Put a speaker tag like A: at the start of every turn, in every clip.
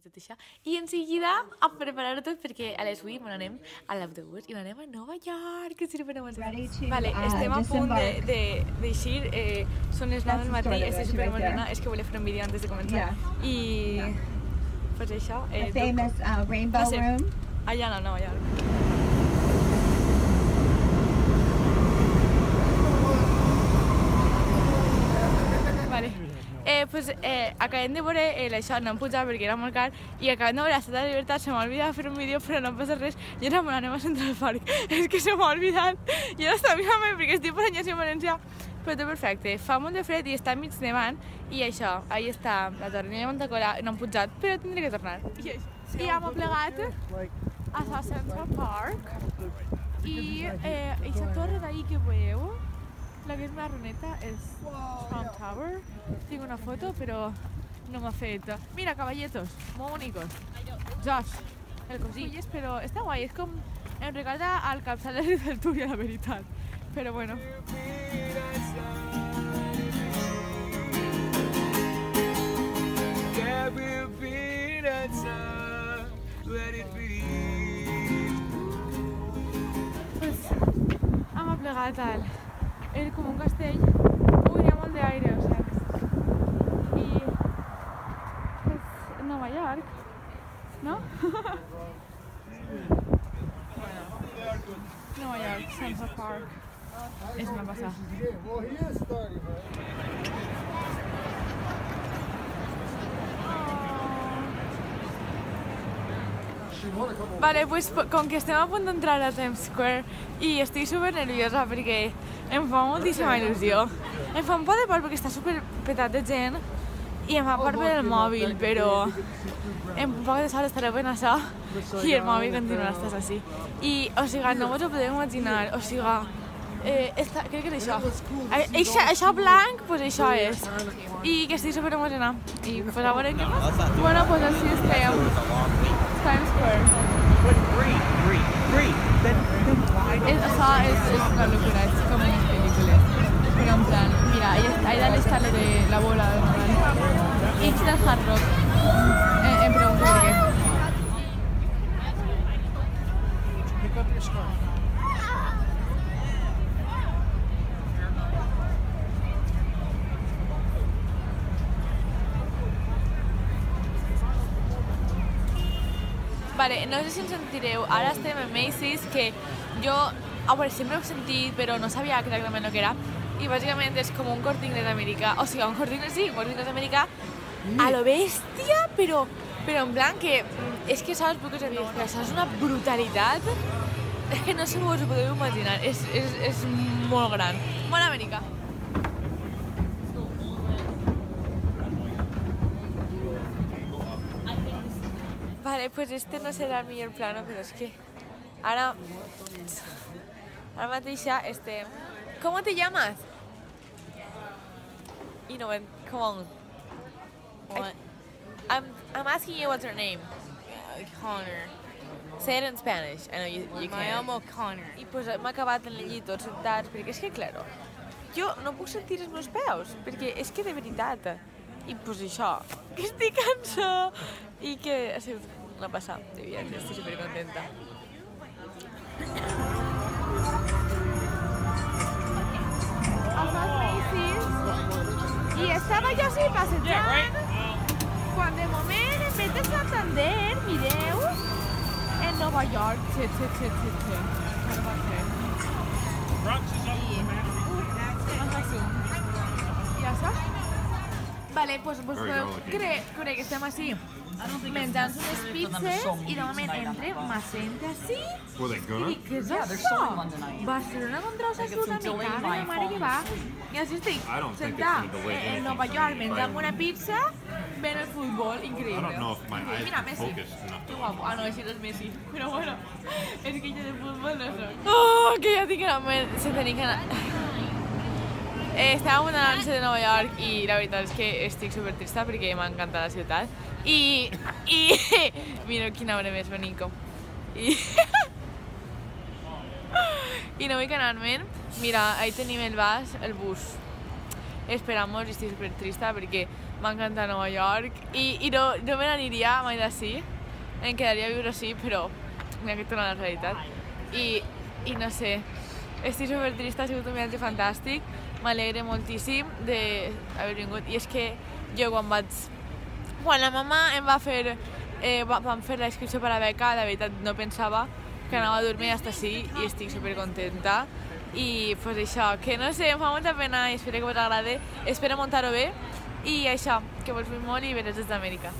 A: i tot això. I en seguida a preparar-ho tot perquè a les 8 me n'anem a l'autobús i m'anem a Nova York, que
B: Ready to,
A: Vale,
B: uh,
A: estem a punt de-
B: disembark.
A: de- d'eixir, eh, són les 9 del
B: the
A: matí, estic superemocionada, és que volia fer un vídeo antes de començar.
B: Yeah.
A: I... Pues això,
B: The
A: eh, tu-
B: famous uh, Rainbow
A: No sé.
B: Room.
A: allà no, Nova York. Vale. Eh, pues, eh, acabem de veure eh, això, no em pujava perquè era molt car, i acabem de veure l'Estat de Llibertat, se m'ha oblidat fer un vídeo, però no passa res, i ara me n'anem a Central Park. És que se m'ha oblidat, i ara està mirant perquè estic per anyar en valencià, però tot perfecte. Fa molt de fred i està mig nevant, i això, ahí està la torre de Montacola, no hem pujat, però tindré que tornar. I. I hem plegat a la Central Park, i eh, aquesta torre d'ahí que veieu, la que és marroneta és Trump Tower. Tinc una foto, però no m'ha fet. Mira, caballetos, molt bonicos. Josh, el cosilles, però està guai, és com... Em recorda al capçal de del Túria, la veritat. Però bueno.
C: There will be a time, let it be.
A: Pues, hem aplegat al... És com un castell. Ui, hi ha molt d'aire, o sigui. I... És Nova York, no? bueno. Nova York, Central Park. És una passada. Vale, pues com que estem a punt d'entrar a Times Square i estic super nerviosa perquè em fa moltíssima il·lusió. Em fa un por de por perquè està super petat de gent i em fa por per el mòbil, però en poc de sol estaré ben això i el mòbil continuarà estar així. I, o sigui, no vos ho podeu imaginar, o sigui, eh, esta, crec que és això. Eh, Això, això blanc, pues això és. I que estic super emocionada. I pues a veure què passa. Bueno, pues així estem. Times Square.
C: But green, green, green. Then, then why
A: Es, o sea, es, es una locura, es como en películas. Pero en plan, mira, ahí, está- ahí el estable de la bola de Nadal. Y está Hard Rock. Eh, Vale, no sé si em sentireu, ara estem en Macy's, que jo, a veure, sempre ho he sentit, però no sabia exactament el que era. I bàsicament és com un corte inglés americà, o sigui, un corte inglés, sí, un corte inglés americà, a lo bèstia, però, però en plan que, mm, és que saps el que us dit, és una brutalitat, és que no sé vos ho podeu imaginar, és, és, és molt gran. Molt americà. Vale, pues este no será el millor plano, pero es que ahora, ahora mateixa, este, ¿cómo te llamas? You know it, come on. I, I'm, I'm asking you what's your name.
D: Connor.
A: Say it in Spanish, I know you, you
D: My
A: can.
D: amo Connor.
A: I pues m'ha acabat en el llit tots sentats, perquè és que, claro, jo no puc sentir els meus peus, perquè és que de veritat, i pues això, que estic cansa, i que ha sigut una passada, de veritat, estic supercontenta. I estava jo així passejant, quan de moment, en vez de Santander, mireu, en Nova York, sí, sí. Ara va fer. I... Vale, pues, pues podeu cre creure que estem així menjant unes pizzas i de moment entre más gente així
E: Were they
A: i
E: gonna?
A: dic, què és això? Barcelona contra Osasuna, me cago en la mare que va. I així estic
E: I don't think it's
A: sentada
E: gonna delay
A: en
E: anything
A: Nova
E: for
A: York
E: me,
A: menjant
E: but-
A: una pizza ven el futbol,
E: I
A: increïble.
E: don't know if my eyes
A: Mira,
E: can
A: Messi.
E: focus enough
A: Que
E: to
A: guapo. Ah, no, així no és Messi. Però bueno, és que jo de futbol no soc. Oh, que ja tinc la ment sense tenir que anar... Eh, estàvem a l'anunci de Nova York i la veritat és que estic super trista perquè m'ha encantat la ciutat. I... i mira quina hora més bonico. I... I no vull anar-me'n. Mira, ahí tenim el bus, el bus. Esperamos i estic super trista perquè m'encanta Nova York i, i no, no me n'aniria mai d'ací, em quedaria a viure així, però ha que tornar a la realitat. I, I no sé, estic super trista, ha sigut un viatge fantàstic, m'alegre moltíssim d'haver vingut. I és que jo quan vaig... Quan la mama em va fer, eh, va, vam fer la inscripció per a beca, de veritat no pensava que anava a dormir hasta així i estic super contenta i pues això, que no sé, em fa molta pena i espero que us agrade, espero muntar-ho bé. I això, que vols dir molt i veres des d'Amèrica.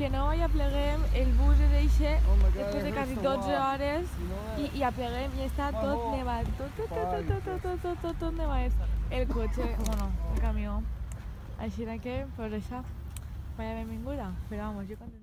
A: Que no ja pleguem, el bus es deixa
F: Oh God,
A: després de quasi
F: hurts to
A: 12
F: walk.
A: hores i, i apleguem i està tot nevat, tot, tot, tot, tot, tot, tot, tot, tot, tot nevat. El cotxe, bueno, el camió. Així que, pues això, vaya benvinguda. Però vamos, jo contenta.